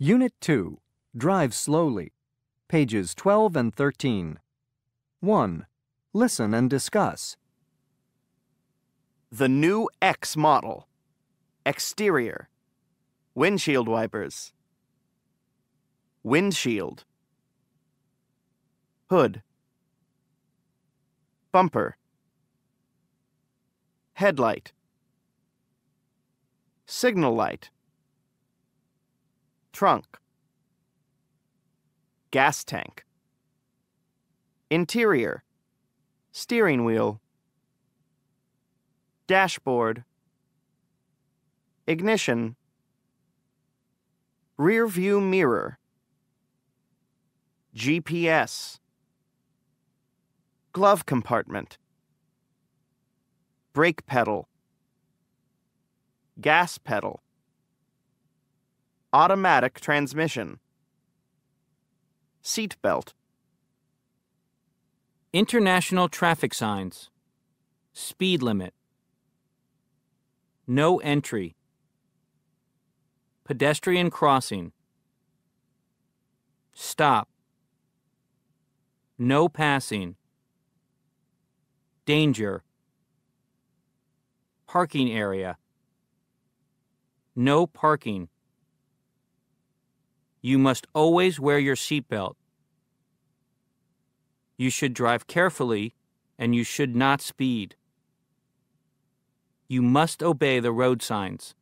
Unit 2. Drive slowly. Pages 12 and 13. 1. Listen and discuss. The new X model. Exterior. Windshield wipers. Windshield. Hood. Bumper. Headlight. Signal light. Trunk. Gas tank. Interior. Steering wheel. Dashboard. Ignition. Rear view mirror. GPS. Glove compartment. Brake pedal. Gas pedal. Automatic transmission. Seat belt. International traffic signs. Speed limit. No entry. Pedestrian crossing. Stop. No passing. Danger. Parking area. No parking. You must always wear your seatbelt. You should drive carefully and you should not speed. You must obey the road signs.